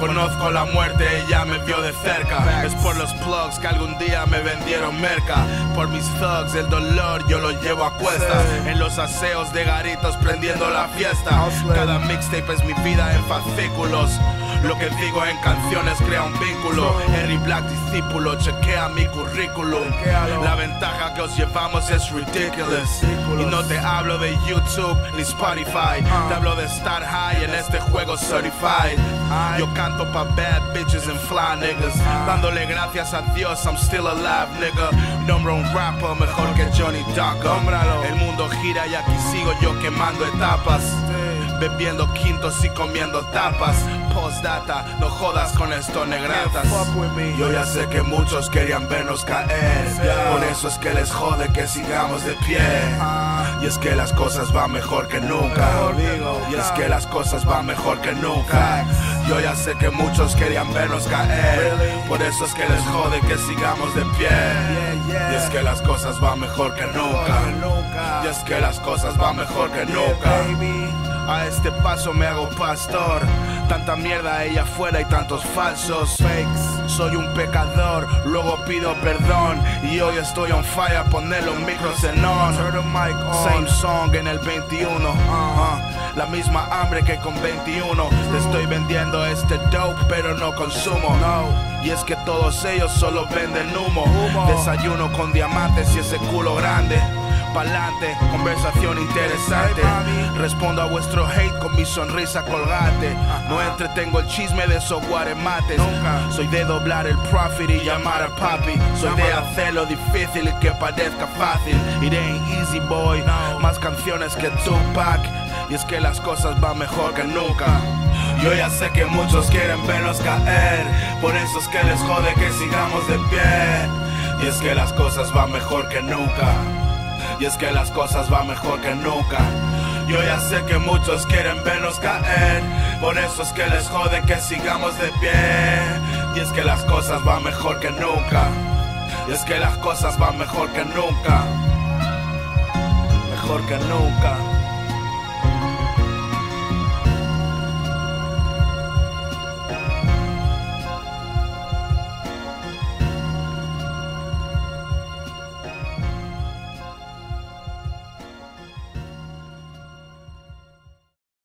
Conozco la muerte, ella me vio de cerca. Es por los plugs que algún día me vendieron merca. Por mis thugs, el dolor yo lo llevo a cuesta. En los aseos de garitos prendiendo la fiesta. Cada mixtape es mi vida en fascículos. Lo que digo en canciones crea un vínculo. Henry Black, discípulo, chequea mi currículum. La ventaja que os llevamos es ridiculous. Y no te hablo de YouTube ni Spotify. Te hablo de Star High en este juego certified. Yo canto pa' bad bitches and fly niggas. Dándole gracias a Dios, I'm still alive, nigga. Nombro un rapper mejor que Johnny Dawkins. El mundo gira y aquí sigo yo quemando etapas. Bebiendo quintos y comiendo tapas. Postdata, no jodas con esto negratas. Yo ya sé que muchos querían vernos caer. Por eso es que les jode que sigamos de pie. Y es que las cosas van mejor que nunca. Y es que las cosas van mejor que nunca. Yo ya sé que muchos querían vernos caer. Por eso es que les jode que sigamos de pie. Y es que las cosas van mejor que nunca. Y es que las cosas van mejor que nunca. A este paso me hago pastor. Tanta mierda ahí afuera y tantos falsos fakes. Soy un pecador, luego pido perdón. Y hoy estoy on fire, poner los micros en on. Same song en el 21. Uh-huh. La misma hambre que con 21. Te estoy vendiendo este dope, pero no consumo. Y es que todos ellos solo venden humo. Desayuno con diamantes y ese culo grande pa'lante, conversación interesante. Respondo a vuestro hate con mi sonrisa colgate. No entretengo el chisme de esos guaremates. Soy de doblar el profit y llamar a papi. Soy de hacerlo difícil y que parezca fácil. It ain't easy, boy. Más canciones que Tupac. Y es que las cosas van mejor que nunca. Yo ya sé que muchos quieren vernos caer. Por eso es que les jode que sigamos de pie. Y es que las cosas van mejor que nunca. Y es que las cosas van mejor que nunca. Yo ya sé que muchos quieren vernos caer. Por eso es que les jode que sigamos de pie. Y es que las cosas van mejor que nunca. Y es que las cosas van mejor que nunca. Mejor que nunca.